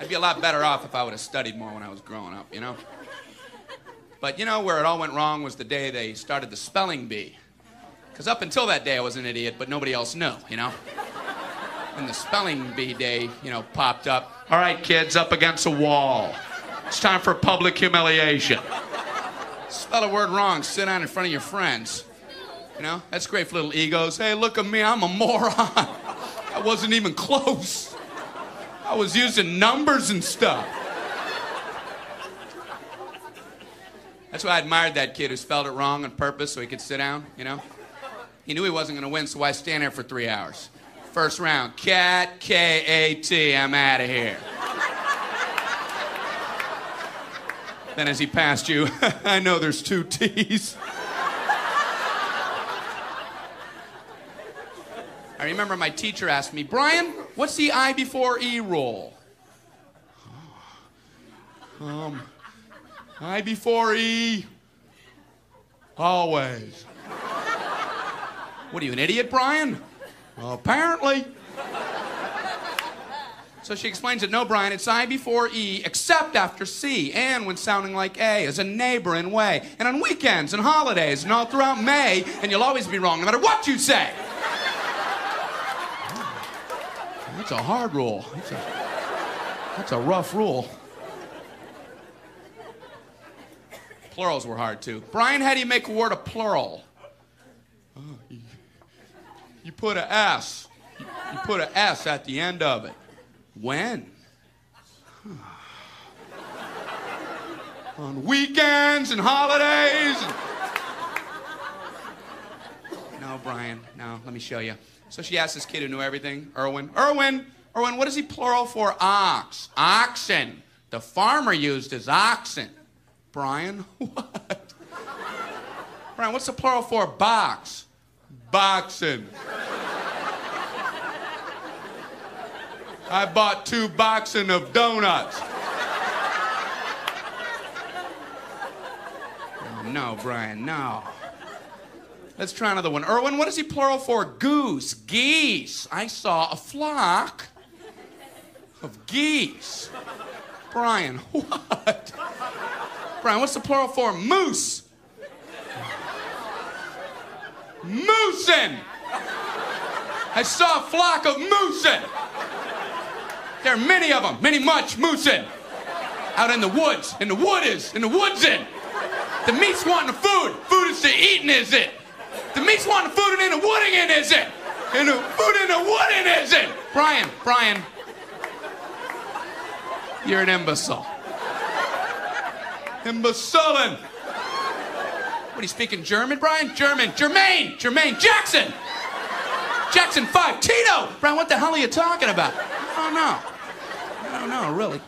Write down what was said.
I'd be a lot better off if I would have studied more when I was growing up, you know? But you know where it all went wrong was the day they started the spelling bee. Because up until that day, I was an idiot, but nobody else knew, you know? And the spelling bee day, you know, popped up. All right, kids, up against a wall. It's time for public humiliation. Spell a word wrong, sit down in front of your friends. You know, that's great for little egos. Hey, look at me, I'm a moron. I wasn't even close. I was using numbers and stuff. That's why I admired that kid who spelled it wrong on purpose so he could sit down, you know? He knew he wasn't going to win, so why stand there for three hours? First round, cat, K A T, I'm out of here. then as he passed you, I know there's two T's. I remember my teacher asked me, Brian, what's the I before E rule? Um, I before E, always. What are you, an idiot, Brian? Well, apparently. So she explains it, no, Brian, it's I before E, except after C, and when sounding like A, as a neighbor in way, and on weekends and holidays, and all throughout May, and you'll always be wrong no matter what you say. That's a hard rule. That's a, that's a rough rule. Plurals were hard too. Brian, how do you make a word a plural? You, put a S. You, you put a S at the end of it. When? On weekends and holidays. No, Brian, no, let me show you. So she asked this kid who knew everything, Erwin, Erwin, Erwin, what is he plural for ox? Oxen. The farmer used his oxen. Brian, what? Brian, what's the plural for box? Boxing. I bought two boxing of donuts. No, Brian, no. Let's try another one. Erwin, what is he plural for? Goose. Geese. I saw a flock of geese. Brian, what? Brian, what's the plural for? Moose. Moosin. I saw a flock of moosin. There are many of them, many much moosin. Out in the woods, in the wood is, in the woods in. The meat's wanting the food. Food is to eating, is it? The meat's wanting food and in the wooding in, is it? And the food in the wooding, is it? Brian, Brian, you're an imbecile. Imbecilin. What are you speaking German, Brian? German. Jermaine! Jermaine Jackson. Jackson 5. Tito. Brian, what the hell are you talking about? I don't know. I don't know, really.